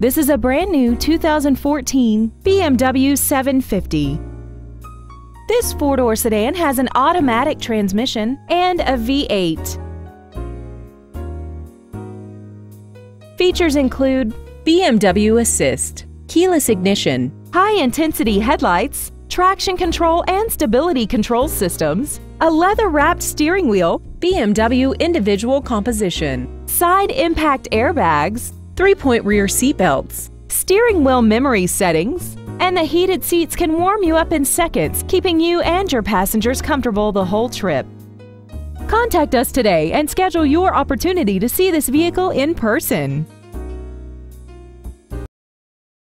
This is a brand new 2014 BMW 750. This four-door sedan has an automatic transmission and a V8. Features include BMW Assist, keyless ignition, high-intensity headlights, traction control and stability control systems, a leather-wrapped steering wheel, BMW individual composition, side impact airbags, three-point rear seatbelts, steering wheel memory settings, and the heated seats can warm you up in seconds, keeping you and your passengers comfortable the whole trip. Contact us today and schedule your opportunity to see this vehicle in person.